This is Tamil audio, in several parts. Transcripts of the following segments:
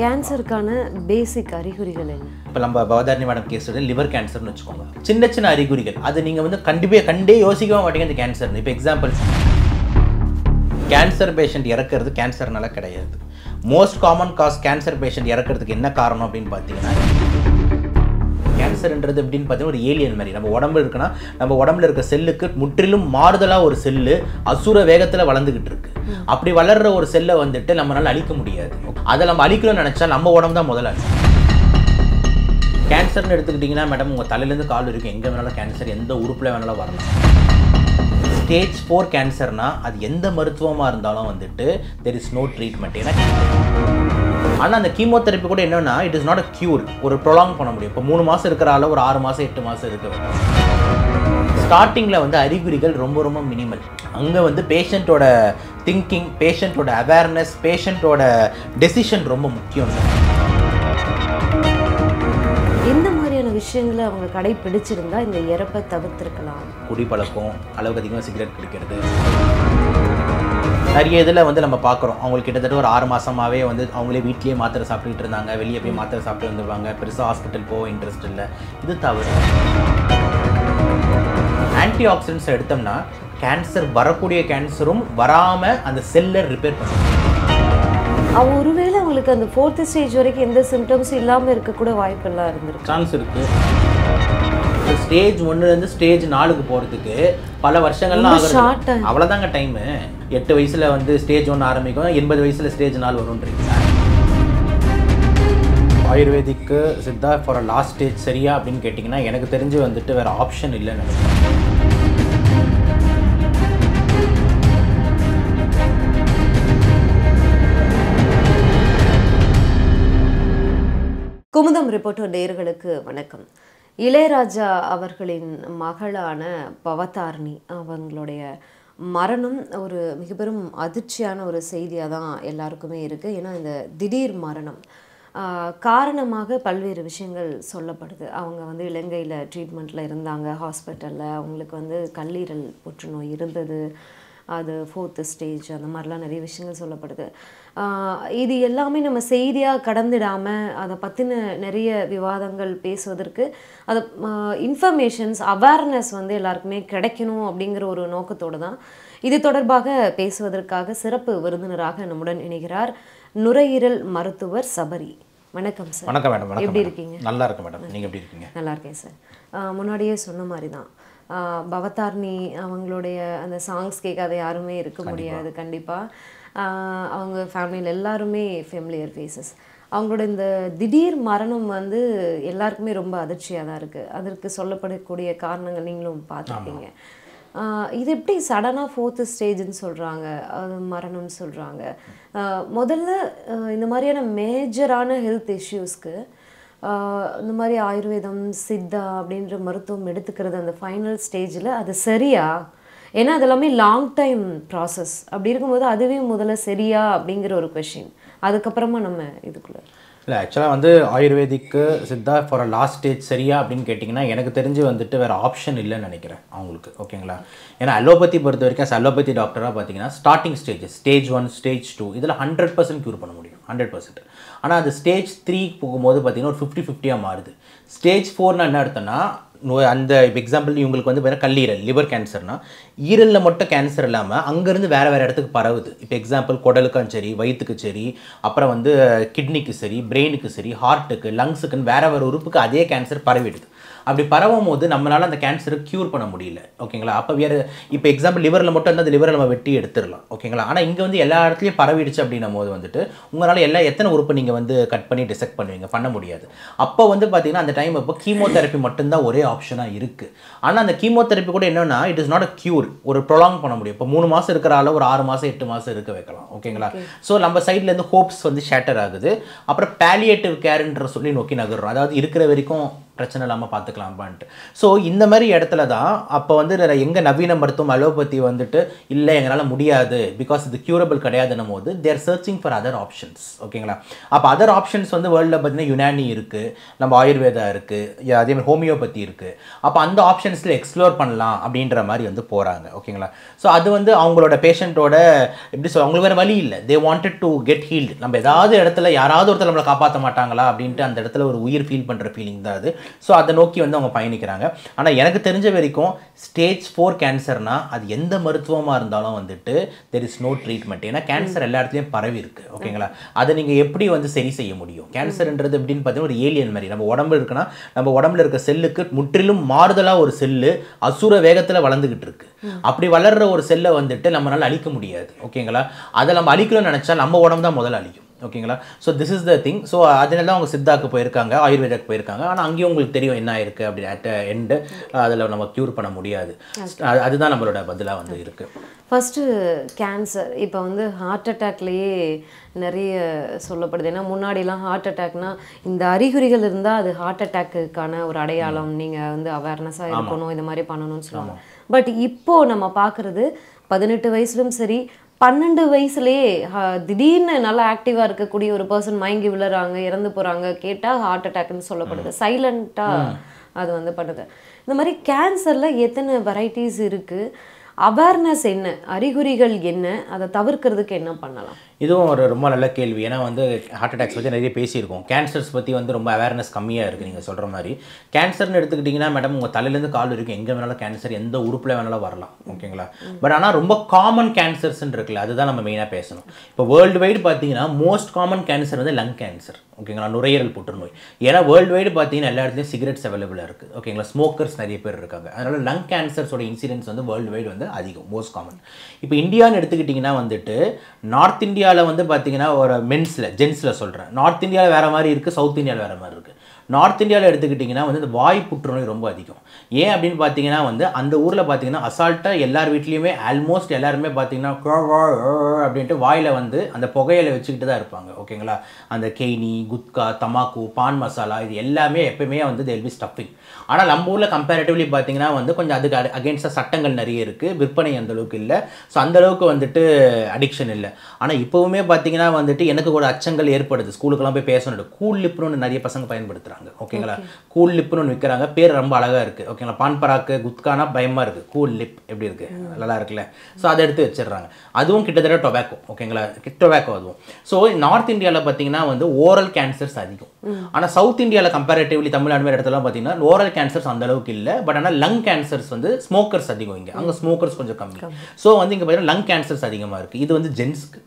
கேன்சருக்கான பேசிக் அறிகுறிகள் என்ன? இப்போ நம்ம பவதாரணி மேடம் கேஸ் லிவர் கேன்சர்னு வச்சுக்கோங்க. சின்ன சின்ன அறிகுறிகள். அது நீங்கள் வந்து கண்டிப்பாக கண்டே யோசிக்கவே மாட்டீங்க இந்த கேன்சர்னு இப்போ எக்ஸாம்பிள் கேன்சர் பேஷண்ட் இறக்குறது கேன்சர்னால கிடையாது. Most common cause cancer patient இறக்குறதுக்கு என்ன காரணம் அப்படின்னு பார்த்தீங்கன்னா கேன்சர்ன்றது எப்படின்னு பார்த்தீங்கன்னா ஒரு ஏலியன் மாதிரி. நம்ம உடம்புல இருக்குன்னா நம்ம உடம்புல இருக்க செல்லுக்கு முற்றிலும் மாறுதலாக ஒரு செல்லு அசுர வேகத்தில் வளர்ந்துக்கிட்டு இருக்கு. அப்படி வளர்ற ஒரு செல்லை வந்துட்டு நம்மளால அழிக்க முடியாது. அதை நம்ம அழிக்கணும்னு நினச்சா நம்ம உடம்பு தான் முதல்ல கேன்சர்னு எடுத்துக்கிட்டிங்கன்னா மேடம் உங்கள் தலையிலேருந்து கால் வரைக்கும் எங்கே வேணாலும் கேன்சர் எந்த உறுப்பில் வேணாலும் வரலாம். ஸ்டேஜ் ஃபோர் கேன்சர்னால் அது எந்த மருத்துவமாக இருந்தாலும் வந்துட்டு தெர் இஸ் நோ ட்ரீட்மெண்ட் ஏன்னா ஆனால் அந்த கீமோதெரப்பி கூட என்னன்னா it is not a cure ஒரு ப்ரொலாங் பண்ண முடியும். இப்போ மூணு மாதம் இருக்கிற ஆள ஒரு ஆறு மாதம் எட்டு மாதம் இருக்க வேண்டும் ஸ்டார்டிங்கில் வந்து அறிகுறிகள் ரொம்ப ரொம்ப மினிமல் அங்கே வந்து பேஷண்ட்டோட திங்கிங் பேஷண்ட்டோட அவேர்னஸ் பேஷண்ட்டோட டெசிஷன் ரொம்ப முக்கியம். எந்த மாதிரியான விஷயங்களை அவங்க கடைபிடிச்சிருந்தா இந்த இறப்பை தவிர்த்திருக்கலாம்? குடிப்பழக்கம் அளவுக்கு அதிகமாக சிகரெட் குடிக்கிறது. நிறைய இதில் வந்து நம்ம பார்க்குறோம் அவங்களுக்கு கிட்டத்தட்ட ஒரு ஆறு மாதமாகவே வந்து அவங்களே வீட்லேயே மாத்திரை சாப்பிட்டுட்டு இருந்தாங்க. வெளியே போய் மாத்திரை சாப்பிட்டு வந்துருவாங்க. பெருசாக ஹாஸ்பிட்டல் போக இன்ட்ரெஸ்ட் இல்லை. இது தவறு. ஆன்டி ஆக்சிடென்ட்ஸ் எடுத்தோம்னா கேன்சர் வரக்கூடிய கேன்சரும் வராமல் அந்த செல்லை ரிப்பேர் பண்ணும் அவ ஒருவேளை அவங்களுக்கு அந்த ஃபோர்த்து ஸ்டேஜ் வரைக்கும் எந்த சிம்டம்ஸும் இல்லாமல் இருக்கக்கூட வாய்ப்பெல்லாம் இருந்திருக்கு. சான்ஸ் இருக்கு. ஸ்டேஜ் ஒன்றுலேருந்து ஸ்டேஜ் நாலுக்கு போகிறதுக்கு பல வருஷங்கள்லாம் ஆகுது time. அவ்வளோதாங்க டைமு எட்டு வயசில் வந்து ஸ்டேஜ் ஒன்று ஆரம்பிக்கும் எண்பது வயசில் ஸ்டேஜ் நாலு வரும்ன்றீங்களா ஆயுர்வேதிக்கு சித்தா ஃபார் லாஸ்ட் ஸ்டேஜ் சரியா அப்படின்னு கேட்டிங்கன்னா எனக்கு தெரிஞ்சு வந்துட்டு வேறு ஆப்ஷன் இல்லைன்னு நினைக்கிறேன். குமுதம் ரிப்போர்ட்டர் நேயர்களுக்கு வணக்கம். இளையராஜா அவர்களின் மகளான பவதாரணி அவங்களுடைய மரணம் ஒரு மிக பெரும் அதிர்ச்சியான ஒரு செய்தியாக தான் எல்லாருக்குமே இருக்குது ஏன்னா இந்த திடீர் மரணம் காரணமாக பல்வேறு விஷயங்கள் சொல்லப்படுது. அவங்க வந்து இலங்கையில் ட்ரீட்மெண்ட்டில் இருந்தாங்க. ஹாஸ்பிட்டலில் அவங்களுக்கு வந்து கல்லீரல் புற்றுநோய் இருந்தது. அது ஃபோர்த்து ஸ்டேஜ் அந்த மாதிரிலாம் நிறைய விஷயங்கள் சொல்லப்படுது. இது எல்லாமே நம்ம செய்தியாக கடந்துடாமல் அதை பற்றின நிறைய விவாதங்கள் பேசுவதற்கு அது இன்ஃபர்மேஷன்ஸ் அவேர்னஸ் வந்து எல்லாருக்குமே கிடைக்கணும் அப்படிங்கிற ஒரு நோக்கத்தோடு தான் இது தொடர்பாக பேசுவதற்காக சிறப்பு விருந்தினராக நம்முடன் இணைகிறார் நுரையீரல் மருத்துவர் சபரி. வணக்கம் சார். வணக்கம் மேடம் எப்படி. இருக்கீங்க? நல்லா இருக்கு மேடம். நீங்கள் எப்படி இருக்கீங்க? நல்லா இருக்கேன் சார். முன்னாடியே சொன்ன மாதிரி தான். ஆஹ் பவதாரணி அவங்களுடைய அந்த சாங்ஸ் கேட்காத யாருமே இருக்க முடியாது கண்டிப்பாக அவங்க ஃபேமிலியில் எல்லாருமே ஃபெமிலியர் ஃபேஸஸ் அவங்களோட இந்த திடீர் மரணம் வந்து எல்லாருக்குமே ரொம்ப அதிர்ச்சியாக தான் இருக்குது அதற்கு சொல்லப்படக்கூடிய காரணங்கள் நீங்களும் பார்த்துருப்பீங்க ஆஹ் இது எப்படி சடனாக ஃபோர்த்து ஸ்டேஜ்னு சொல்கிறாங்க மரணம்னு சொல்கிறாங்க முதல்ல இந்த மாதிரியான மேஜரான ஹெல்த் இஷ்யூஸ்க்கு இந்த மாதிரி ஆயுர்வேதம் சித்தா அப்படின்ற மருத்துவம் எடுத்துக்கிறது அந்த ஃபைனல் ஸ்டேஜில் அது சரியா? ஏன்னா அது எல்லாமே லாங் டைம் ப்ராசஸ் அப்படி இருக்கும்போது அதுவே முதல்ல சரியா அப்படிங்கிற ஒரு கொஷின் அதுக்கப்புறமா நம்ம இதுக்குள்ள இல்லை ஆக்சுவலாக வந்து ஆயுர்வேதிக்கு சித்தா ஃபார் லாஸ்ட் ஸ்டேஜ் சரியா அப்படின்னு கேட்டிங்கன்னா எனக்கு தெரிஞ்சு வந்துட்டு வேறு ஆப்ஷன் இல்லைன்னு நினைக்கிறேன் அவங்களுக்கு ஓகேங்களா ஏன்னா அலோபதி பொறுத்த வரைக்கும் அலோபதி டாக்டராக பார்த்தீங்கன்னா starting stage stage one stage two இதில் ஹண்ட்ரட் பர்சன்ட் க்யூர் பண்ண முடியும் ஹண்ட்ரட் பர்சன்ட் ஆனால் அது ஸ்டேஜ் த்ரீ போகும்போது பார்த்தீங்கன்னா ஒரு ஃபிஃப்டி ஃபிஃப்டியாக மாறுது. ஸ்டேஜ் ஃபோர்னால் என்ன அர்த்தம்னா நோய் அந்த இப்போ எக்ஸாம்பிள் இவங்களுக்கு வந்து வேறு கல்லீரல் லிவர் கேன்சர்னா ஈரலில் மட்டும் கேன்சர் இல்லாமல் அங்கேருந்து வேறு வேறு இடத்துக்கு பரவுது. இப்போ எக்ஸாம்பிள் குடலுக்கும் சரி வயிற்றுக்கு சரி அப்புறம் வந்து கிட்னிக்கு சரி பிரெயினுக்கு சரி ஹார்ட்டுக்கு லங்ஸுக்குன்னு வேறு வேறு உறுப்புக்கு அதே கேன்சர் பரவிடுது. அப்படி பரவும் போது நம்மளால் அந்த கேன்சரை க்யூர் பண்ண முடியல. ஓகேங்களா? அப்போ வேறு இப்போ எக்ஸாம்பிள் லிவரில் மட்டும் இருந்தால் அந்த லிவரை நம்ம வெட்டி எடுத்துடலாம். ஓகேங்களா? ஆனால் இங்கே வந்து எல்லா இடத்துலையும் பரவிடுச்சு அப்படின்னும் போது வந்துட்டு உங்களால் எல்லா எத்தனை உறுப்பு நீங்கள் வந்து கட் பண்ணி டிசெக்ட் பண்ணுவீங்க? பண்ண முடியாது. அப்போ வந்து பார்த்தீங்கன்னா அந்த டைம் இப்போ கீமோதெரப்பி மட்டும்தான் ஒரே ஆப்ஷனாக இருக்குது ஆனால் அந்த கீமோதெரப்பி கூட என்னன்னா it is not a cure ஒரு ப்ரொலாங் பண்ண முடியும். இப்போ மூணு மாதம் இருக்கிற ஆள ஒரு ஆறு மாதம் எட்டு மாதம் இருக்க வைக்கலாம். ஓகேங்களா? ஸோ நம்ம சைட்லேருந்து ஹோப்ஸ் வந்து ஷேட்டர் ஆகுது. அப்புறம் பேலியேட்டிவ் கேர்ன்ற சொல்லி நோக்கி நகர்றோம். அதாவது இருக்கிற வரைக்கும் பிரச்சனை இல்லாமல் பார்த்துக்கலாம்பான்ட்டு ஸோ இந்த மாதிரி இடத்துல தான் அப்போ வந்து எங்கே நவீன மருத்துவம் அலோபதி வந்துட்டு இல்லை எங்களால் முடியாது பிகாஸ் இது க்யூரபிள் கிடையாதுன்னும் போது they're searching for other options ஓகேங்களா அப்போ அதர் ஆப்ஷன்ஸ் வந்து வேர்ல்டில் பார்த்தீங்கன்னா யுனானி இருக்குது நம்ம ஆயுர்வேதா இருக்குது அதே மாதிரி ஹோமியோபதி இருக்குது அப்போ அந்த ஆப்ஷன்ஸில் எக்ஸ்ப்ளோர் பண்ணலாம் அப்படின்ற மாதிரி வந்து போகிறாங்க ஓகேங்களா ஸோ அது வந்து அவங்களோட பேஷண்ட்டோட எப்படி சொல்ல அவங்களுக்கு வேறு வழி இல்லை. They wanted to get healed நம்ம ஏதாவது இடத்துல யாராவது ஒருத்தர் நம்மளை காப்பாற்ற மாட்டாங்களா அப்படின்ட்டு அந்த இடத்துல ஒரு உயிர் ஃபீல் பண்ணுற ஃபீலிங் தான் அது. ஸோ அதை நோக்கி வந்து அவங்க பயணிக்கிறாங்க. ஆனால் எனக்கு தெரிஞ்ச வரைக்கும் ஸ்டேஜ் ஃபோர் கேன்சர்னால் அது எந்த மருத்துவமாக இருந்தாலும் வந்துட்டு தெர் இஸ் நோ ட்ரீட்மெண்ட் ஏன்னா கேன்சர் எல்லா இடத்துலையும் பரவி இருக்கு. ஓகேங்களா? அதை நீங்கள் எப்படி வந்து சரி செய்ய முடியும்? கேன்சர்ன்றது எப்படின்னு பார்த்தீங்கன்னா ஒரு ஏலியன் மாதிரி. நம்ம உடம்பு இருக்குன்னா நம்ம உடம்புல இருக்க செல்லுக்கு முற்றிலும் மாறுதலாக ஒரு செல்லு அசுர வேகத்தில் வளர்ந்துக்கிட்டு இருக்கு. அப்படி வளர்ற ஒரு செல்லை வந்துட்டு நம்மளால் அழிக்க முடியாது. ஓகேங்களா? அதை நம்ம அழிக்கணும்னு நினச்சா நம்ம உடம்பு தான் முதல்ல அழிக்கும் ஓகேங்களா? So this is the thing so அதனால தான் அவங்க சித்தாக்கு போயிருக்காங்க ஆயுர்வேதாக்கு போயிருக்காங்க. ஆனால் அங்கேயும் உங்களுக்கு தெரியும் என்ன ஆயிருக்கு அப்படி அட் எண்டு அதில் நம்ம க்யூர் பண்ண முடியாது. அது- அதுதான் நம்மளோட பதிலாக வந்து இருக்குது ஃபஸ்ட்டு கேன்சர் இப்போ வந்து ஹார்ட் அட்டாக்லேயே நிறைய சொல்லப்படுது. ஏன்னா முன்னாடிலாம் ஹார்ட் அட்டாக்னா இந்த அறிகுறிகள் இருந்தால் அது ஹார்ட் அட்டாக்குக்கான ஒரு அடையாளம். நீங்கள் வந்து அவேர்னஸாக இருக்கணும் இந்த மாதிரி பண்ணணும்னு சொல்லுவாங்க. பட் இப்போ நம்ம பார்க்குறது பதினெட்டு வயசுலும் சரி பன்னெண்டு வயசுலேயே திடீர்னு நல்லா ஆக்டிவாக இருக்கக்கூடிய ஒரு பர்சன் மயங்கி விழுறாங்க இறந்து போகிறாங்க கேட்டால் ஹார்ட் அட்டாக்னு சொல்லப்படுது. சைலண்ட்டாக அது வந்து பண்ணுது. இந்த மாதிரி கேன்சரில் எத்தனை வெரைட்டிஸ் இருக்குது அவேர்னஸ் என்ன? அறிகுறிகள் என்ன? அதை தவிர்க்கிறதுக்கு என்ன பண்ணலாம்? இதுவும் ஒரு ரொம்ப நல்ல கேள்வி. ஏன்னா வந்து ஹார்ட் அட்டாக்ஸ் பற்றி நிறைய பேசியிருக்கோம். கேன்சர்ஸ் பற்றி வந்து ரொம்ப அவேர்னஸ் கம்மியாக இருக்குது நீங்கள் சொல்கிற மாதிரி. கேன்சர்னு எடுத்துக்கிட்டிங்கன்னா மேடம் உங்கள் தலையிலேருந்து கால் வரைக்கும் எங்கே வேணாலும் கேன்சர் எந்த உறுப்பில் வேணாலும் வரலாம். ஓகேங்களா பட் ஆனால் ரொம்ப காமன் கேன்சர்ஸ்ன்னு இருக்குல்ல அதுதான் நம்ம மெயினாக பேசணும். இப்போ வேர்ல்டு வைடு பார்த்தீங்கன்னா மோஸ்ட் காமன் கேன்சர் வந்து லங் கேன்சர் ஓகேங்களா நுரையீரல் புற்றுநோய். ஏன்னா வேர்ல்டு வைடு பார்த்தீங்கன்னா எல்லா இடத்துலையும் சிகரெட்ஸ் அவைலபிளாக இருக்குது ஓகேங்களா ஸ்மோக்கர்ஸ் நிறைய பேர் இருக்காங்க. அதனால் லங் கேன்சர்ஸோட இன்சிடென்ட்ஸ் வந்து வேர்ல்டு வைடு வந்து அதிகம் மோஸ்ட் காமன் இப்போ இந்தியான்னு எடுத்துக்கிட்டிங்கன்னா வந்துட்டு நார்த் இந்தியாவில் வந்து பார்த்தீங்கன்னா ஒரு மென்ஸில் ஜென்ஸில் சொல்கிறேன் நார்த் இந்தியாவில் வேறு மாதிரி இருக்குது சவுத் இந்தியாவில் வேறு மாதிரி இருக்குது நார்த் இந்தியாவில் எடுத்துக்கிட்டிங்கன்னா வந்து இந்த வாய் புற்றுநோய் ரொம்ப அதிகம். ஏன் அப்படின்னு பார்த்தீங்கன்னா வந்து அந்த ஊரில் பார்த்தீங்கன்னா அசால்ட்டாக எல்லார் வீட்லேயுமே ஆல்மோஸ்ட் எல்லாருமே பார்த்தீங்கன்னா அப்படின்ட்டு வாயில் வந்து அந்த புகையில வச்சுக்கிட்டு தான் இருப்பாங்க. ஓகேங்களா அந்த கெய்னி குத்கா தமாக்கு பான் மசாலா இது எல்லாமே எப்பயுமே வந்து தெல் பி ஸ்டஃபிங் ஆனால் நம்ம ஊரில் கம்பேரிட்டிவ்லி பார்த்தீங்கன்னா வந்து கொஞ்சம் அதுக்கு அகேன்ஸ்டாக சட்டங்கள் நிறைய இருக்குது விற்பனை அந்த அளவுக்கு இல்லை. ஸோ அந்த அளவுக்கு வந்துட்டு அடிக்ஷன் இல்லை. ஆனால் இப்போவுமே பார்த்தீங்கன்னா வந்துட்டு எனக்கு கூட அச்சங்கள் ஏற்படுது. ஸ்கூலுக்கெல்லாம் போய் பேசணும் கூல் லிப்னு ஒன்று நிறைய பசங்க பயன்படுத்துகிறாங்க ஓகேங்களா கூல் லிப்னு ஒன்று விற்கிறாங்க பேர் ரொம்ப அழகாக இருக்குது ஓகேங்களா பான் பராக்கு குத்கானா பயமாக இருக்குது கூல் லிப் எப்படி இருக்குது நல்லா இருக்குல்ல. ஸோ அதை எடுத்து வச்சிடுறாங்க. அதுவும் கிட்டத்தட்ட டொபாக்கோ ஓகேங்களா டொபாக்கோ அதுவும். ஸோ நார்த் இந்தியாவில் பார்த்தீங்கன்னா வந்து ஓரல் கேன்சர்ஸ் அதிகம். ஆனால் சவுத் இந்தியாவில் கம்பேரிட்டிவ்லி தமிழ்நாடு மாதிரி இடத்துல பார்த்தீங்கன்னா ஓரல் கேன்சர்ஸ் அந்த அளவுக்கு இல்லை. பட் ஆனால் லங் கேன்சர்ஸ் வந்து ஸ்மோக்கர்ஸ் அதிகம் இங்கே. அங்கே ஸ்மோக்கர்ஸ் கொஞ்சம் கம்மி. ஸோ வந்து இங்கே பார்த்தீங்கன்னா லங் கேன்சர்ஸ் அதிகமாக இருக்குது இது வந்து ஜென்ஸ்க்கு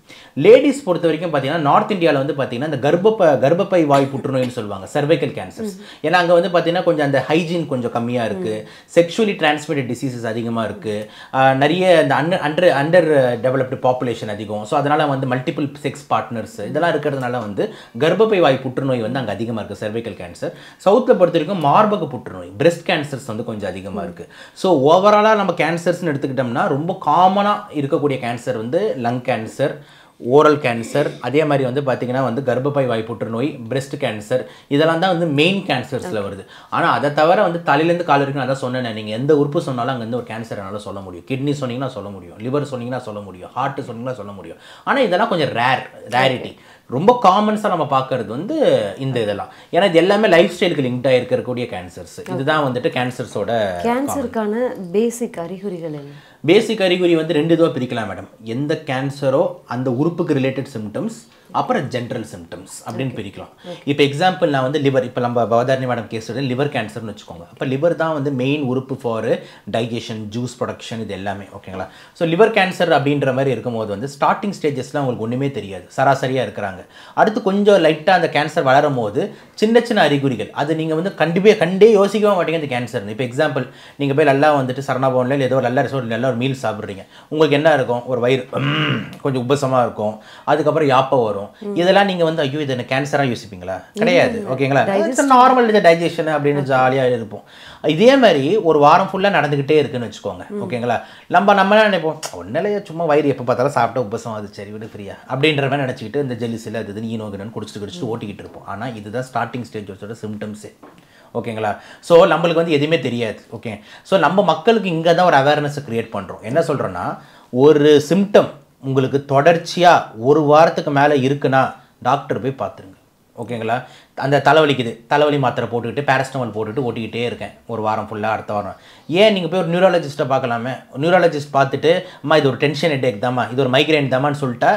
லேடிஸ் பொறுத்த வரைக்கும் பார்த்தீங்கன்னா நார்த் இந்தியாவில் வந்து பார்த்தீங்கன்னா இந்த கர்ப்பப்பை கர்ப்பப்பை வாய் புற்றுநோய்னு சொல்லுவாங்க. சர்வைக்கல் கேன்சர்ஸ் ஏன்னா அங்கே வந்து பார்த்தீங்கன்னா கொஞ்சம் அந்த ஹைஜீன் கொஞ்சம் கம்மியாக இருக்குது செக்ஷுவலி டிரான்ஸ்மிட்டட் டிசீசஸ் அதிகமாக இருக்குது நிறைய இந்த under under under developed population அதிகம். ஸோ அதனால் வந்து மல்டிபிள் செக்ஸ் பார்ட்னர்ஸ் இதெல்லாம் இருக்கிறதுனால வந்து கர்ப்பப்பை வாய் புற்றுநோய் வந்து அங்கே அதிகமாக இருக்குது cervical கேன்சர் சவுத்தில் பொறுத்த வரைக்கும் மார்பக புற்றுநோய் breast கேன்சர்ஸ் வந்து கொஞ்சம் அதிகமாக இருக்குது ஸோ ஓவராலாக நம்ம கேன்சர்ஸ்னு எடுத்துக்கிட்டோம்னா ரொம்ப காமனாக இருக்கக்கூடிய கேன்சர் வந்து லங் கேன்சர் ஓரல் கேன்சர் அதே மாதிரி வந்து பார்த்தீங்கன்னா வந்து கர்ப்பப்பை வாய் புற்றுநோய் breast கேன்சர் இதெல்லாம் தான் வந்து மெயின் கேன்சர்ஸில் வருது. ஆனால் அதை தவிர வந்து தலையிலேருந்து கால் வரைக்கும் நான் அதான் சொன்னேன் நீங்கள் எந்த உறுப்பு சொன்னாலும் அங்கேருந்து ஒரு கேன்சர் என்னால் சொல்ல முடியும். கிட்னி சொன்னீங்கன்னா சொல்ல முடியும். லிவர் சொன்னீங்கன்னா சொல்ல முடியும். ஹார்ட் சொன்னீங்கன்னா சொல்ல முடியும். ஆனால் இதெல்லாம் கொஞ்சம் ரேர் ரேரிட்டி ரொம்ப காமன்ஸாக நம்ம பார்க்கறது வந்து இந்த இதெல்லாம். ஏன்னா இது எல்லாமே லைஃப் ஸ்டைலுக்கு லிங்க்டாக இருக்கக்கூடிய கேன்சர்ஸ் இதுதான் வந்துட்டு கேன்சர்ஸோட கேன்சருக்கான பேசிக் அறிகுறிகள் என்ன? பேசிக் அறிகுறி வந்து ரெண்டு இதுவாக பிரிக்கலாம் மேடம் எந்த கேன்சரோ அந்த உறுப்புக்கு ரிலேட்டட் சிம்டம்ஸ் அப்புறம் ஜென்ரல் சிம்டம்ஸ் அப்படின்னு பிரிக்கலாம். இப்போ எக்ஸாம்பிள் நான் வந்து லிவர் இப்போ நம்ம பவதாரணி மேடம் கேஸ் லிவர் கேன்சர்னு வச்சுக்கோங்க. அப்போ லிவர் தான் வந்து மெயின் உறுப்பு ஃபார் டைஜஷன் ஜூஸ் ப்ரொடக்ஷன் இது எல்லாமே ஓகேங்களா ஸோ லிவர் கேன்சர் அப்படின்ற மாதிரி இருக்கும்போது வந்து ஸ்டார்டிங் ஸ்டேஜஸ்லாம் உங்களுக்கு ஒன்றுமே தெரியாது. சராசரியாக இருக்கிறாங்க. அடுத்து கொஞ்சம் லைட்டாக அந்த கேன்சர் வளரும் போது சின்ன சின்ன அறிகுறிகள். அது நீங்கள் வந்து கண்டிப்பாக கண்டே யோசிக்கவே மாட்டீங்க இந்த கேன்சர் இப்போ எக்ஸாம்பிள் நீங்கள் போய் நல்லா வந்துட்டு சரணாபவனில் ஏதோ ஒரு நல்ல ரிசோர்ட் நல்ல ஒரு மீல் சாப்பிட்றீங்க. உங்களுக்கு என்ன இருக்கும்? ஒரு வயிறு கொஞ்சம் உபசமாக இருக்கும். அதுக்கப்புறம் யாப்பம் வரும். இதெல்லாம் நீங்கள் வந்து ஐயோ இது என்ன கேன்சராக யோசிப்பீங்களா? கிடையாது. ஓகேங்களா? நார்மல் இது டைஜஷன் அப்படின்னு ஜாலியாக இருப்போம் இதே மாதிரி ஒரு வாரம் ஃபுல்லாக நடந்துக்கிட்டே இருக்குன்னு வச்சுக்கோங்க. ஓகேங்களா? நம்ம நம்ம என்ன நினைப்போம் ஒன்றில் சும்மா வயிறு எப்போ பார்த்தாலும் சாப்பிட்டா உபசம் அது சரி விடு ஃப்ரீயா. அப்படின்ற மாதிரி நினச்சிக்கிட்டு இந்த ஜெல்லிஸில் அது இது ஈனோகனு குடிச்சிட்டு குடிச்சிட்டு ஓட்டிக்கிட்டு இருப்போம். ஆனால் இதுதான் ஸ்டார்டிங் ஸ்டேஜஸோட சிம்டம்ஸே ஓகேங்களா? ஸோ நம்மளுக்கு வந்து எதுவுமே தெரியாது. ஓகே? ஸோ நம்ம மக்களுக்கு இங்கே தான் ஒரு அவேர்னஸை க்ரியேட் பண்ணுறோம் என்ன சொல்கிறோன்னா ஒரு சிம்டம் உங்களுக்கு தொடர்ச்சியாக ஒரு வாரத்துக்கு மேலே இருக்குன்னா டாக்டர் போய் பார்த்துருங்க ஓகேங்களா? அந்த தலைவலிக்குது. தலைவலி மாத்திரை போட்டுக்கிட்டு பேரஸ்டமால் போட்டுட்டு ஓட்டிக்கிட்டே இருக்கேன். ஒரு வாரம் ஃபுல்லாக அடுத்த வாரம். ஏன் நீங்கள் போய் ஒரு நியூராலஜிஸ்ட்டை பார்க்கலாமே? நியூராலஜிஸ்ட் பார்த்துட்டு அம்மா இது ஒரு டென்ஷன் ஹெட்டேக் தாம்மா. இது ஒரு மைக்ரைன் தாமான்னு சொல்லிட்டா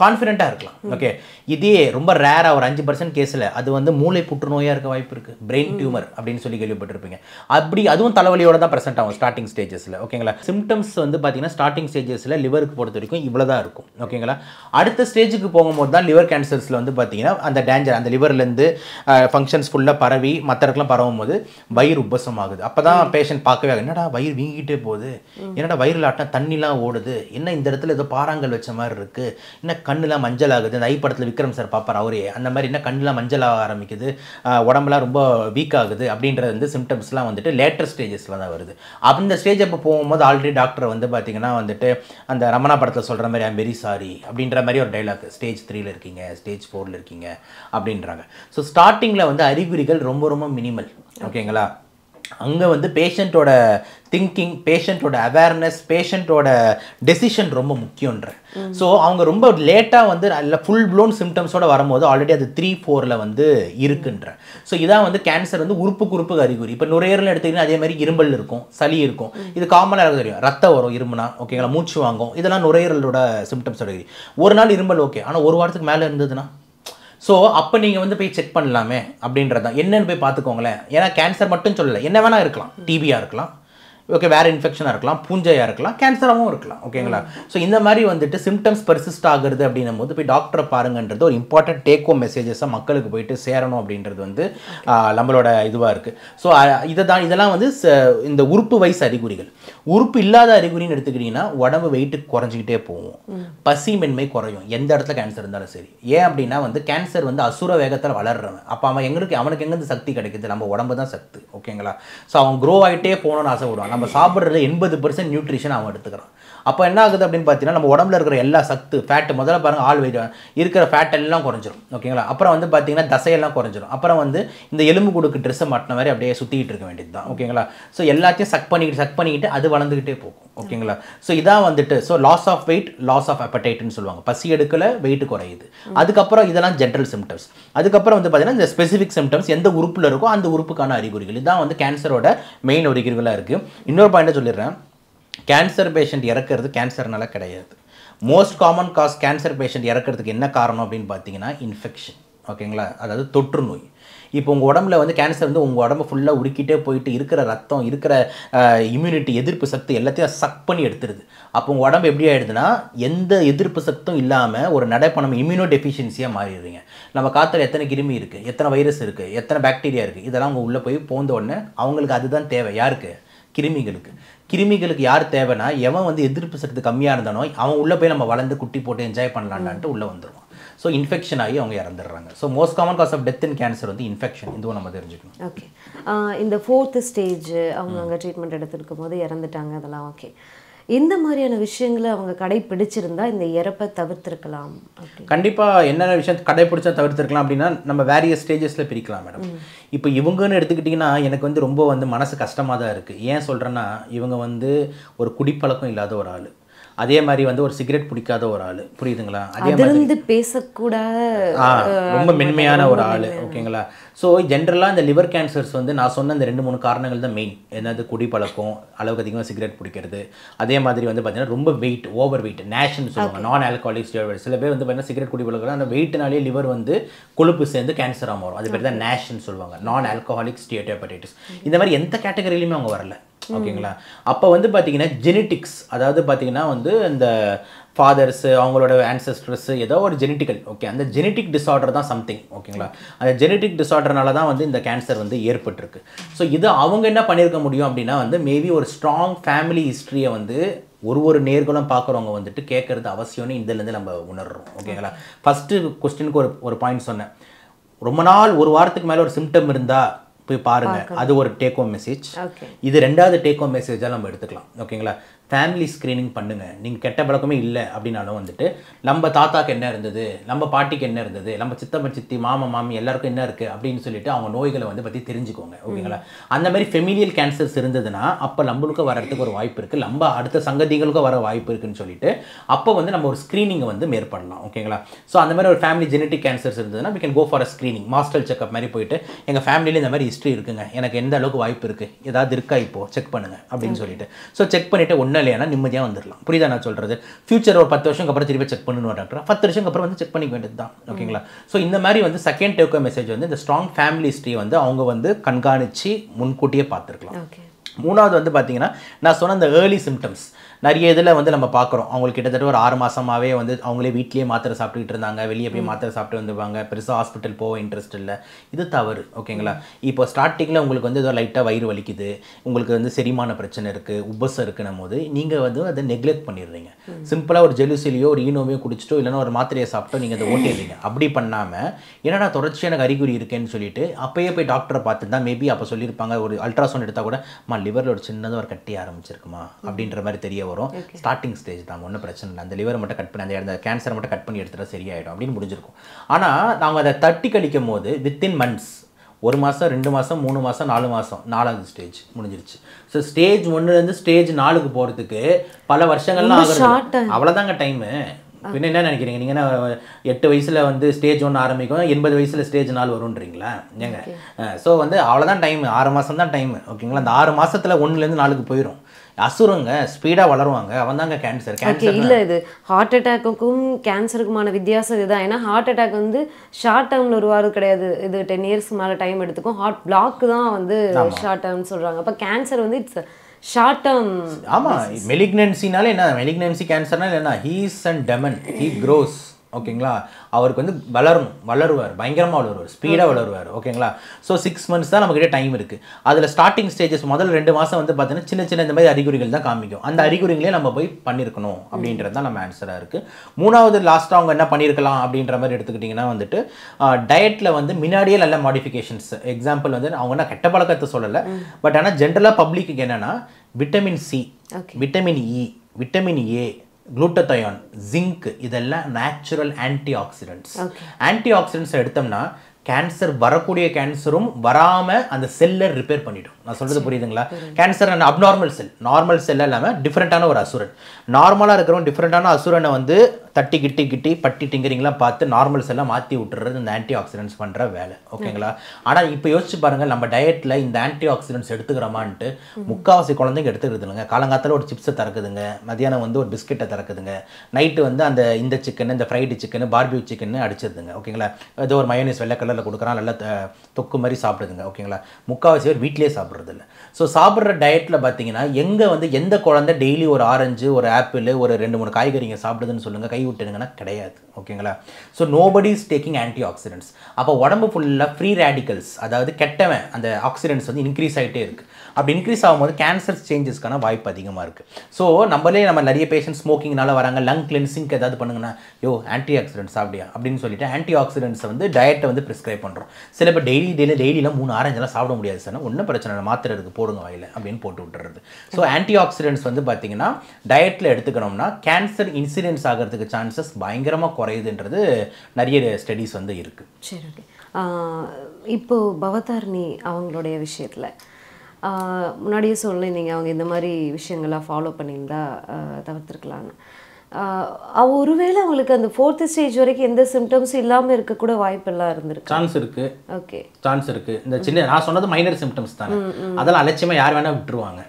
கான்ஃபிடென்ட்டாக இருக்கலாம். ஓகே இதே ரொம்ப ரேராக ஒரு அஞ்சு பர்சன்ட் கேஸில் அது வந்து மூளை புற்றுநோயாக இருக்க வாய்ப்பு இருக்குது பிரெயின் டியூமர் அப்படின்னு சொல்லி கேள்விப்பட்டிருப்பீங்க. அப்படி அதுவும் தலைவலியோட தான் ப்ரெசென்ட் ஆகும் ஸ்டார்டிங் ஸ்டேஜஸில் ஓகேங்களா சிம்டம்ஸ் வந்து பார்த்தீங்கன்னா ஸ்டார்டிங் ஸ்டேஜஸில் லிவருக்கு பொறுத்த வரைக்கும் இவ்வளோ தான் இருக்கும் ஓகேங்களா அடுத்த ஸ்டேஜுக்கு போகும்போது தான் லிவர் கேன்சர்ஸில் வந்து பார்த்தீங்கன்னா அந்த டேஞ்சர் அந்த லிவர்லேருந்து ஃபங்க்ஷன்ஸ் ஃபுல்லாக பரவி மற்றருக்குலாம் பரவும் போது வயிறு உப்பசம் ஆகுது அப்போ தான் பேஷண்ட் பார்க்கவே. என்னடா வயிறு வீங்கிட்டே போகுது. என்னடா வயிறில் ஆட்டினா தண்ணிலாம் ஓடுது. என்ன இந்த இடத்துல ஏதோ பாறாங்கல் வச்ச மாதிரி இருக்குது என்ன கண்ணுலாம் மஞ்சள் ஆகுது இந்த ஐ படத்தில் விக்ரம் சார் பார்ப்பார் அவரே. அந்த மாதிரி என்ன கண்ணுலாம் மஞ்சள் ஆக ஆரம்பிக்குது உடம்புலாம் ரொம்ப வீக் ஆகுது அப்படின்றது வந்து சிம்டம்ஸ்லாம் வந்துட்டு லேட்டர் ஸ்டேஜஸில் தான் வருது. அந்த ஸ்டேஜ் அப்போ போகும்போது ஆல்ரெடி டாக்டர் வந்து பார்த்தீங்கன்னா வந்துட்டு அந்த ரமணா படத்தில் சொல்கிற மாதிரி ஐம் வெரி சாரி அப்படின்ற மாதிரி ஒரு டைலாக் ஸ்டேஜ் த்ரீல இருக்கீங்க ஸ்டேஜ் ஃபோரில் இருக்கீங்க அப்படின்றாங்க. ஸோ ஸ்டார்டிங்கில் வந்து அறிகுறிகள் ரொம்ப ரொம்ப மினிமல் ஓகேங்களா அங்கே வந்து பேஷண்ட்டோட திங்கிங் பேஷண்ட்டோட அவேர்னஸ் பேஷண்ட்டோட டெசிஷன் ரொம்ப முக்கியன்ற ஸோ அவங்க ரொம்ப லேட்டாக வந்து நல்ல ஃபுல் ப்ளோன் சிம்டம்ஸோட வரும்போது ஆல்ரெடி அது த்ரீ ஃபோரில் வந்து இருக்குன்ற. ஸோ இதான் வந்து கேன்சர் வந்து உறுப்புக்கு உறுப்புக்கு அறிகுறி. இப்போ நுரையீரல் எடுத்தீங்கன்னா அதே மாதிரி இரும்பல் இருக்கும் சளி இருக்கும். இது காமனாக தெரியும். ரத்தம் வரும் இருமுனா ஓகேங்களா மூச்சு வாங்கும். இதெல்லாம் நுரையீரலோட சிம்டம்ஸ் அறிகுறி. ஒரு நாள் இரும்பல் ஓகே ஆனால் ஒரு வாரத்துக்கு மேலே இருந்ததுன்னா? ஸோ அப்போ நீங்கள் வந்து போய் செக் பண்ணலாமே அப்படின்றது தான் என்னன்னு போய் பார்த்துக்கோங்களேன். ஏன்னா கேன்சர் மட்டும் சொல்லலை. என்ன வேணால் இருக்கலாம். டிபியாக இருக்கலாம். ஓகே வேறு இன்ஃபெக்ஷனாக இருக்கலாம் பூஞ்சையாக இருக்கலாம் கேன்சராகவும் இருக்கலாம் ஓகேங்களா ஸோ இந்த மாதிரி வந்துட்டு சிம்டம்ஸ் பெர்சிஸ்ட் ஆகுறது அப்படின்னும் போது போய் டாக்டரை பாருங்கன்றது ஒரு இம்பார்ட்டன்ட் டேக் ஹோம் மெசேஜஸாக மக்களுக்கு போயிட்டு சேரணும் அப்படின்றது வந்து நம்மளோட இதுவாக இருக்குது ஸோ இதை தான் இதெல்லாம் வந்து இந்த உறுப்பு வயசு அறிகுறிகள். உறுப்பு இல்லாத அறிகுறின்னு எடுத்துக்கிட்டிங்கன்னா உடம்பு வெயிட்டு குறைஞ்சிக்கிட்டே போகும். பசி மென்மை குறையும் எந்த இடத்துல கேன்சர் இருந்தாலும் சரி. ஏன் அப்படின்னா வந்து கேன்சர் வந்து அசுர வேகத்தில் வளர்றவன். அப்போ அவன் எங்களுக்கு அவனுக்கு எங்கேருந்து சக்தி கிடைக்குது? நம்ம உடம்பு தான் சக்தி ஓகேங்களா ஸோ அவன் க்ரோ ஆகிட்டே போகணும்னு ஆசைப்படுவான். நம்ம சாப்பிட்றதுல எண்பது பர்சன்ட் நியூட்ரிஷன் அவன் எடுத்துக்கிறான். அப்போ என்ன ஆகுது அப்படின்னு பார்த்தீங்கன்னா நம்ம உடம்புல இருக்கிற எல்லா சத்து ஃபேட் முதல்ல பாருங்க ஆள் வெயிட் இருக்கிற ஃபேட் எல்லாம் குறைஞ்சிரும் ஓகேங்களா அப்புறம் வந்து பார்த்தீங்கன்னா தசையெல்லாம் குறைஞ்சிரும். அப்புறம் வந்து இந்த எலும்பு கொடுக்கு ட்ரெஸ்ஸை மாட்டின மாதிரி அப்படியே சுற்றிக்கிட்டு இருக்க வேண்டியது தான் ஓகேங்களா ஸோ எல்லாத்தையும் சக் பண்ணிக்கிட்டு சக் பண்ணிக்கிட்டு அது வளர்ந்துக்கிட்டே போகும் ஓகேங்களா ஸோ இதான் வந்துட்டு so loss of weight loss of appetiteன்னு சொல்லுவாங்க. பசி எடுக்கல வெயிட் குறையுது. அதுக்கப்புறம் இதெல்லாம் ஜென்ரல் சிம்டம்ஸ் அதுக்கப்புறம் வந்து பார்த்தீங்கன்னா இந்த ஸ்பெசிஃபிக் சிம்டம்ஸ் எந்த உறுப்பில் இருக்கோ அந்த உறுப்புக்கான அறிகுறிகள். இதுதான் வந்து கேன்சரோட மெயின் அறிகுறிகளாக இருக்குது இன்னொரு பாயிண்ட்டை சொல்லிடுறேன். கேன்சர் பேஷண்ட் இறக்கிறது கேன்சர்னால கிடையாது. Most common cause cancer patient இறக்கிறதுக்கு என்ன காரணம் அப்படின்னு பார்த்தீங்கன்னா இன்ஃபெக்ஷன் ஓகேங்களா அதாவது தொற்று நோய். இப்போ உங்கள் உடம்புல வந்து கேன்சர் வந்து உங்கள் உடம்பு ஃபுல்லாக உருக்கிட்டே போயிட்டு இருக்கிற ரத்தம் இருக்கிற இம்யூனிட்டி எதிர்ப்பு சக்தி எல்லாத்தையும் சக் பண்ணி எடுத்துருது. அப்போ உங்கள் உடம்பு எப்படி ஆகிடுதுன்னா எந்த எதிர்ப்பு சக்தும் இல்லாமல் ஒரு நடைப்பணம் இம்யூனோ டெஃபிஷியன்சியாக மாறிடுறீங்க. நம்ம காற்றுல எத்தனை கிருமி இருக்குது எத்தனை வைரஸ் இருக்குது எத்தனை பாக்டீரியா இருக்குது இதெல்லாம் உங்கள் உள்ளே போய் போந்த உடனே அவங்களுக்கு அதுதான் தேவை. யாருக்கு? கிருமிகளுக்கு. கிருமிகளுக்கு யார் தேவைன்னா எவன் வந்து எதிர்ப்பு சக்தி கம்மியாக இருந்தானோ அவன் உள்ளே போய் நம்ம வளர்ந்து குட்டி போட்டு என்ஜாய் பண்ணலான்ட்டு உள்ளே வந்துடுவான் ஸோ இன்ஃபெக்ஷன் ஆகி அவங்க இறந்துடுறாங்க. So most common cause of death in cancer வந்து இன்ஃபெக்ஷன் இதுவும் நம்ம தெரிஞ்சுக்கணும். ஓகே இந்த ஃபோர்த்து ஸ்டேஜ் அவங்க அங்கே ட்ரீட்மெண்ட் எடுத்துருக்கும் போது இறந்துட்டாங்க அதெல்லாம் ஓகே இந்த மாதிரியான விஷயங்களை அவங்க கடைப்பிடிச்சிருந்தா இந்த இறப்பை தவிர்த்திருக்கலாம் கண்டிப்பாக என்னென்ன விஷயம் கடைப்பிடிச்சா தவிர்த்திருக்கலாம் அப்படின்னா நம்ம வேரியஸ் ஸ்டேஜஸில் பிரிக்கலாம் மேடம் இப்போ இவங்கன்னு எடுத்துக்கிட்டிங்கன்னா எனக்கு வந்து ரொம்ப வந்து மனசு கஷ்டமாக தான் இருக்குது ஏன் சொல்கிறேன்னா இவங்க வந்து ஒரு குடிப்பழக்கம் இல்லாத ஒரு ஆள். அதே மாதிரி வந்து ஒரு சிகரெட் பிடிக்காத ஒரு ஆள். புரியுதுங்களா? அதே மாதிரி அதிலிருந்து பேசக்கூட ஆ, ரொம்ப மென்மையான ஒரு ஆள். ஓகேங்களா? ஸோ ஜென்ரலாக இந்த லிவர் கேன்சர்ஸ் வந்து நான் சொன்ன இந்த ரெண்டு மூணு காரணங்கள் தான் மெயின் என்னது குடிப்பழக்கம் அளவுக்கு அதிகமாக சிகரெட் பிடிக்கிறது. அதே மாதிரி வந்து பார்த்தீங்கன்னா ரொம்ப வெயிட் ஓவர் வெயிட் நேஷன் சொல்லுவாங்க. நான் ஆல்கஹாலிக் ஸ்டிராய்டு சில பேர் வந்து பார்த்தீங்கன்னா சிகரெட் குடிப்பழக்கம் அந்த வெயிட்னாலே லிவர் வந்து கொழுப்பு சேர்ந்து கேன்சராக மாறும். அது பேர் தான் நேஷன் சொல்லுவாங்க. நான் ஆல்கஹாலிக் ஸ்டியோட்டோபடைட்டிஸ் இந்த மாதிரி எந்த கேட்டகரியிலுமே அவங்க வரல. ஓகேங்களா? அப்போ வந்து பார்த்தீங்கன்னா ஜெனட்டிக்ஸ் அதாவது பார்த்தீங்கன்னா வந்து இந்த ஃபாதர்ஸு அவங்களோட ஆன்சஸ்டர்ஸ் ஏதோ ஒரு ஜெனட்டிக்கல் ஓகே அந்த ஜெனட்டிக் டிசார்டர் தான் சம்திங் ஓகேங்களா? அந்த ஜெனட்டிக் டிசார்டர்னால தான் வந்து இந்த கேன்சர் வந்து ஏற்பட்டிருக்கு. ஸோ இது அவங்க என்ன பண்ணியிருக்க முடியும் அப்படின்னா வந்து மேபி ஒரு ஸ்ட்ராங் ஃபேமிலி ஹிஸ்ட்ரியை வந்து ஒரு ஒரு நேர்களும் பார்க்குறவங்க வந்துட்டு கேட்கறது அவசியம்னு இதுலேருந்து நம்ம உணர்றோம் ஓகேங்களா? ஃபஸ்ட்டு கொஸ்டினுக்கு ஒரு ஒரு பாயிண்ட் சொன்னேன். ரொம்ப நாள் ஒரு வாரத்துக்கு மேலே ஒரு சிம்டம் இருந்தால் போய் பாருங்க. அது ஒரு டேக் ஹோம் மெசேஜ் இது ரெண்டாவது டேக் ஹோம் மெசேஜாக நம்ம எடுத்துக்கலாம். ஓகேங்களா ஃபேமிலி ஸ்க்ரீனிங் பண்ணுங்க. நீங்கள் கெட்ட பழக்கமே இல்லை அப்படின்னாலும் வந்துட்டு நம்ம தாத்தாக்கு என்ன இருந்தது? நம்ம பாட்டிக்கு என்ன இருந்தது? நம்ம சித்தப்பன் சித்தி மாமா மாமி எல்லாருக்கும் என்ன இருக்குது அப்படின்னு சொல்லிட்டு அவங்க நோய்களை வந்து பற்றி தெரிஞ்சுக்கோங்க. ஓகேங்களா? அந்த மாதிரி ஃபெமிலியல் கேன்சர்ஸ் இருந்ததுன்னா அப்போ நம்மளுக்கு வரதுக்கு ஒரு வாய்ப்பு இருக்குது நம்ம அடுத்த சங்கதிகளுக்கும் வர வாய்ப்பு இருக்குன்னு சொல்லிட்டு அப்போ வந்து நம்ம ஒரு ஸ்க்ரீனிங்கை வந்து மேற்படலாம் ஓகேங்களா? ஸோ அந்த மாதிரி ஒரு ஃபேமிலி ஜெனட்டிக் கேன்சர்ஸ் இருந்ததுன்னா we can go for a screening master checkup மாதிரி போயிட்டு எங்கள் ஃபேமிலியில் இந்த மாதிரி ஹிஸ்ட்ரி இருக்குங்க. எனக்கு எந்த அளவுக்கு வாய்ப்பு இருக்குது ஏதாவது இருக்கா இப்போ? செக் பண்ணுங்க அப்படின்னு சொல்லிட்டு. ஸோ செக் பண்ணிட்டு ஒன்றும் இல்லையானா நிம்மதியாக வந்துடலாம் புரியுதா நான் சொல்கிறது ஃபியூச்சர் ஒரு பத்து வருஷம் அப்புறம் திருப்பி செக் பண்ணணும் டாக்டர் பத்து வருஷம் அப்புறம் வந்து செக் பண்ணிக்க வேண்டியது தான் ஓகேங்களா ஸோ இந்த மாதிரி வந்து செகண்ட் டேக்கோ மெசேஜ் வந்து இந்த ஸ்ட்ராங் ஃபேமிலி ஹிஸ்ட்ரி வந்து அவங்க வந்து கண்காணித்து முன்கூட்டியே பார்த்துருக்கலாம். ஓகே மூணாவது வந்து பார்த்தீங்கன்னா நான் சொன்ன அந்த ஏர்லி சிம்டம்ஸ் நிறைய இதில் வந்து நம்ம பார்க்குறோம் அவங்களுக்கு கிட்டத்தட்ட ஒரு ஆறு மாசமாவே வந்து அவங்களே வீட்லேயே மாத்திரை சாப்பிட்டுக்கிட்டு இருந்தாங்க. வெளியே போய் மாத்திரை சாப்பிட்டு வந்துருவாங்க. பெருசாக ஹாஸ்பிட்டல் போக இன்ட்ரெஸ்ட் இல்லை. இது தவறு. ஓகேங்களா? இப்போ ஸ்டார்டிங்கில் உங்களுக்கு வந்து ஏதோ லைட்டாக வயிறு வலிக்குது. உங்களுக்கு வந்து செரிமான பிரச்சனை இருக்குது உபசம் இருக்குன்னும் போது நீங்கள் வந்து அதை நெக்லெக்ட் பண்ணிடுறீங்க. சிம்பிளாக ஒரு ஜெலுசிலியோ ஒரு ஈனோவையோ குடிச்சிட்டோ இல்லைன்னா ஒரு மாத்திரையை சாப்பிட்டோ நீங்கள் அதை ஓட்டிடுறீங்க. அப்படி பண்ணாமல் என்னடா தொடர்ச்சியாக எனக்கு அறிகுறி இருக்கேன்னு சொல்லிட்டு அப்பயே போய் டாக்டரை பார்த்து தான் மேபி அப்போ சொல்லியிருப்பாங்க. ஒரு அல்ட்ராசவுண்ட் எடுத்தால் கூட மா லிவரில் ஒரு சின்னதாக ஒரு கட்டி ஆரம்பிச்சிருக்குமா? அப்படின்ற மாதிரி தெரிய வரும். ஸ்டார்டிங் ஸ்டேஜ் தான். ஒன்றும் பிரச்சனை இல்லை. அந்த லிவரை மட்டும் கட் பண்ணி அந்த அந்த கேன்சரை மட்டும் கட் பண்ணி எடுத்துட்டா சரியாயிடும். அப்படின்னு முடிஞ்சிருக்கும். ஆனால் நாங்கள் அதை தட்டி கழிக்கும் போது வித்தின் மந்த்ஸ் ஒரு மாதம் ரெண்டு மாதம் மூணு மாதம் நாலு மாதம் நாலாவது ஸ்டேஜ் முடிஞ்சிருச்சு. ஸோ ஸ்டேஜ் ஒன்றுலேருந்து ஸ்டேஜ் நாலுக்கு போகிறதுக்கு பல வருஷங்கள்லாம் ஆகுது அவ்வளோதாங்க டைமு பின்ன என்ன நினைக்கிறீங்க? நீங்கள் என்ன எட்டு வயசில் வந்து ஸ்டேஜ் ஒன்று ஆரம்பிக்கும் எண்பது வயசில் ஸ்டேஜ் நாலு வரும்ன்றீங்களா? ஏங்க. ஸோ வந்து அவ்வளோதான் டைம் ஆறு மாதம் தான் டைம் ஓகேங்களா? அந்த ஆறு மாசத்துல ஒன்றுலேருந்து நாலுக்கு போயிடும் அசுரங்க ஸ்பீடாக வளருவாங்க. அவன் தாங்க கேன்சர் கேன்சர் இல்லை இது ஹார்ட் அட்டாக்குக்கும் கேன்சருக்குமான வித்தியாசம் இதுதான். ஏன்னா ஹார்ட் அட்டாக் வந்து ஷார்ட் டேர்மில் உருவாது கிடையாது. இது டென் இயர்ஸ் மேலே டைம் எடுத்துக்கும். ஹார்ட் பிளாக் தான் வந்து ஷார்ட் டேர்ம்னு சொல்கிறாங்க அப்போ கேன்சர் வந்து இட்ஸ் ஷார்ட் டேர்ம் ஆமாம் மெலிக்னன்சினால என்ன? மெலிக்னன்சி கேன்சர்னால என்ன he's and demon he grows ஓகேங்களா? அவருக்கு வந்து வளரணும். வளருவார். பயங்கரமாக வளருவார். ஸ்பீடாக வளருவார். ஓகேங்களா? ஸோ சிக்ஸ் மந்த்ஸ் தான் நம்மக்கிட்ட டைம் இருக்குது அதில் ஸ்டார்டிங் ஸ்டேஜஸ் முதல் ரெண்டு மாதம் வந்து பார்த்தீங்கன்னா சின்ன சின்ன இந்த மாதிரி அறிகுறிகள் தான் காமிக்கும். அந்த அறிகுறிகளே நம்ம போய் பண்ணியிருக்கணும் அப்படின்றது தான் நம்ம ஆன்சராக இருக்குது மூணாவது லாஸ்ட்டாக அவங்க என்ன பண்ணியிருக்கலாம் அப்படின்ற மாதிரி எடுத்துக்கிட்டிங்கன்னா வந்துட்டு டயட்டில் வந்து முன்னாடியே நல்ல மாடிஃபிகேஷன்ஸ் எக்ஸாம்பிள் வந்து அவங்க என்ன கெட்ட பழக்கத்தை சொல்லலை. பட் ஆனால் ஜென்ரலாக பப்ளிக்கு என்னென்னா vitamin C. Vitamin E vitamin A glutathione zinc இதெல்லாம் natural antioxidants antioxidants எடுத்தோம்னா கேன்சர் வரக்கூடிய கேன்சரும் வராமல் அந்த செல்லை ரிப்பேர் பண்ணிடும். நான் சொல்கிறது புரியுதுங்களா? Cancer and abnormal cell normal cell இல்லாமல் டிஃப்ரெண்ட்டான ஒரு அசுரன். நார்மலாக இருக்கிறவங்க டிஃப்ரெண்ட்டான அசுரனை வந்து தட்டி கிட்டி கிட்டி பட்டி டிங்கரிங்லாம் பார்த்து நார்மல் செல்லாம் மாற்றி விட்டுறது இந்த ஆன்டி ஆக்சிடென்ட்ஸ் பண்ணுற வேலை. ஓகேங்களா? ஆனால் இப்போ யோசிச்சு பாருங்கள் நம்ம டயட்டில் இந்த ஆன்டி ஆக்சிடென்ட்ஸ் எடுத்துக்கிறோமான்ட்டு முக்காவாசி குழந்தைங்க எடுத்துக்கிறது இல்லைங்க. காலங்காத்தில் ஒரு சிப்ஸை திறக்குதுங்க. மதியானம் வந்து ஒரு பிஸ்கெட்டை திறக்குதுங்க. நைட்டு வந்து அந்த இந்த சிக்கன் இந்த ஃப்ரைடு சிக்கன் பார்பியூ சிக்கன் அடிச்சிருதுங்க. ஓகேங்களா? ஏதோ ஒரு மயோனிஸ் வெள்ளை கலரில் கொடுக்குறான் நல்லா தொக்கு மாதிரி சாப்பிடுதுங்க. ஓகேங்களா? முக்காவாசி பேர் வீட்டிலேயே சாப்பிட்றது இல்லை. ஸோ சாப்பிட்ற டயட்டில் பார்த்தீங்கன்னா எங்கே வந்து எந்த குழந்தை டெய்லி ஒரு ஆரஞ்சு ஒரு ஆப்பிள் ஒரு ரெண்டு மூணு காய்கறிங்க சாப்பிடுதுன்னு சொல்லுங்கள் கை விட்டுருங்கன்னா கிடையாது. ஓகேங்களா? So nobody is taking antioxidants அப்போ உடம்பு ஃபுல்லாக ஃப்ரீ ரேடிக்கல்ஸ் அதாவது கெட்டவன் அந்த ஆக்சிடென்ட்ஸ் வந்து இன்க்ரீஸ் ஆகிட்டே இருக்குது அப்படி இன்க்ரீஸ் ஆகும்போது கேன்சர் சேஞ்சஸ்க்கான வாய்ப்பு அதிகமாக இருக்குது ஸோ நம்மளே நம்ம நிறைய பேஷண்ட் ஸ்மோக்கிங்னால வராங்க லங் கிளென்சிங்க்கு ஏதாவது பண்ணுங்கன்னா யோ ஆன்டி ஆக்சிடென்ட் சாப்பிடியா? அப்படின்னு சொல்லிட்டு ஆன்டி ஆக்சிடென்ட்ஸை வந்து டயட்டை வந்து ப்ரிஸ்கிரைப் பண்ணுறோம் சில பேர் டெய்லி டெய்லி டெய்லியில் மூணு ஆரஞ்செல்லாம் சாப்பிட முடியாது சார். ஒன்றும் பிரச்சனை இல்லை மாத்திரை இருக்குது போடுங்க வாயில் அப்படின்னு போட்டு விட்டுறது. ஸோ ஆன்டி ஆக்சிடென்ட்ஸ் வந்து பார்த்தீங்கன்னா டயட்டில் எடுத்துக்கணும்னா கேன்சர் இன்சிடென்ட்ஸ் ஆகிறதுக்கு சான்சஸ் பயங்கரமாக குறையுதுன்றது நிறைய ஸ்டடீஸ் வந்து இருக்குது சரி ஓகே இப்போ பவதாரணி அவங்களுடைய விஷயத்தில் முன்னாடியே சொல்லியிருந்தீங்க அவங்க இந்த மாதிரி விஷயங்கள்லாம் ஃபாலோ பண்ணியிருந்தா தவிர்த்திருக்கலான்னு ஒருவேளை அவங்களுக்கு அந்த ஃபோர்த்து ஸ்டேஜ் வரைக்கும் எந்த சிம்டம்ஸும் இல்லாமல் இருக்கக்கூட வாய்ப்பெல்லாம் இருந்திருக்கு? சான்ஸ் இருக்குது ஓகே சான்ஸ் இருக்குது இந்த சின்ன நான் சொன்னது மைனர் சிம்டம்ஸ் தானே. அதெல்லாம் அலட்சியமாக யார் வேணால் விட்டுருவாங்க.